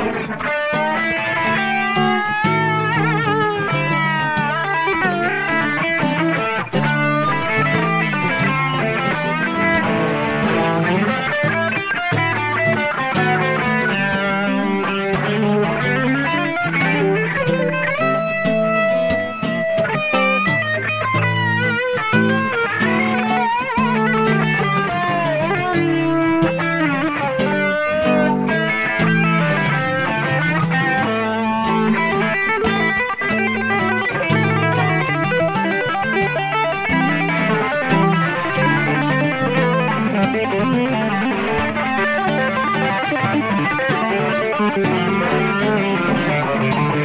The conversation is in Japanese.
Música Thank you.